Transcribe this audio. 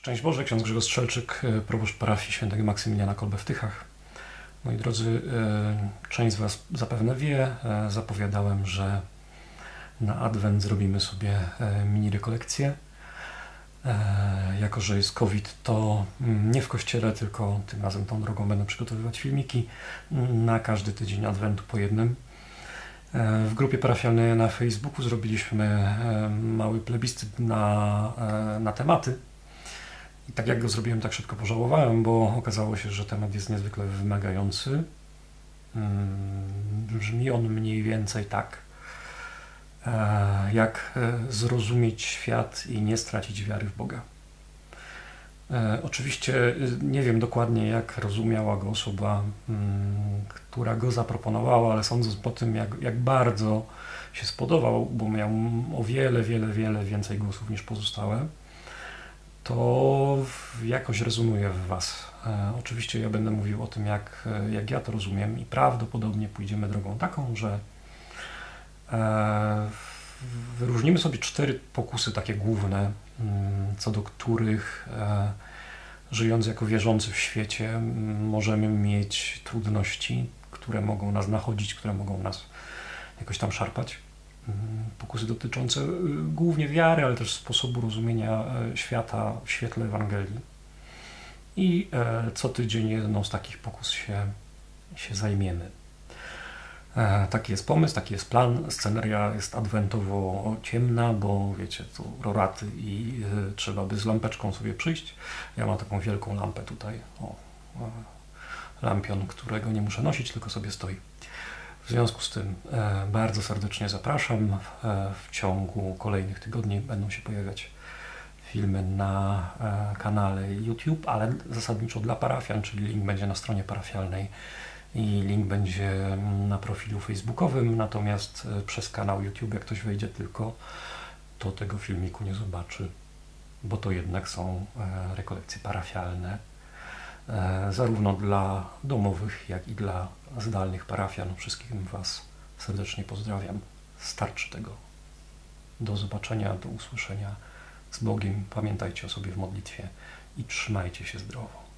Szczęść Boże, ksiądz Grzegorz Strzelczyk, e, proboszcz parafii świętego Maksymiliana Kolbe w Tychach. Moi drodzy, e, część z Was zapewne wie, e, zapowiadałem, że na Adwent zrobimy sobie mini rekolekcję. Jako, że jest COVID, to mm, nie w kościele, tylko tym razem tą drogą będę przygotowywać filmiki na każdy tydzień Adwentu po jednym. W grupie parafialnej na Facebooku zrobiliśmy mały plebiscyt na, na tematy i tak jak go zrobiłem, tak szybko pożałowałem, bo okazało się, że temat jest niezwykle wymagający. Mm, brzmi on mniej więcej tak, e, jak e, zrozumieć świat i nie stracić wiary w Boga. E, oczywiście nie wiem dokładnie, jak rozumiała go osoba, mm, która go zaproponowała, ale sądząc po tym, jak, jak bardzo się spodobał, bo miał o wiele, wiele, wiele więcej głosów niż pozostałe, to jakoś rezonuje w Was. E, oczywiście ja będę mówił o tym, jak, e, jak ja to rozumiem, i prawdopodobnie pójdziemy drogą taką, że e, wyróżnimy sobie cztery pokusy takie główne, mm, co do których żyjąc jako wierzący w świecie możemy mieć trudności, które mogą nas nachodzić, które mogą nas jakoś tam szarpać. Mm, pokusy dotyczące y, głównie wiary, ale też sposobu rozumienia e, świata w świetle Ewangelii. I e, co tydzień jedną z takich pokus się, się zajmiemy. E, taki jest pomysł, taki jest plan. Sceneria jest adwentowo ciemna, bo wiecie, to roraty i trzeba by z lampeczką sobie przyjść. Ja mam taką wielką lampę tutaj, o, lampion, którego nie muszę nosić, tylko sobie stoi. W związku z tym e, bardzo serdecznie zapraszam. E, w ciągu kolejnych tygodni będą się pojawiać filmy na e, kanale YouTube, ale zasadniczo dla parafian, czyli link będzie na stronie parafialnej i link będzie na profilu facebookowym, natomiast przez kanał YouTube, jak ktoś wejdzie tylko, to tego filmiku nie zobaczy, bo to jednak są rekolekcje parafialne, zarówno dla domowych, jak i dla zdalnych parafian. Wszystkich Was serdecznie pozdrawiam. Starczy tego. Do zobaczenia, do usłyszenia z Bogiem. Pamiętajcie o sobie w modlitwie i trzymajcie się zdrowo.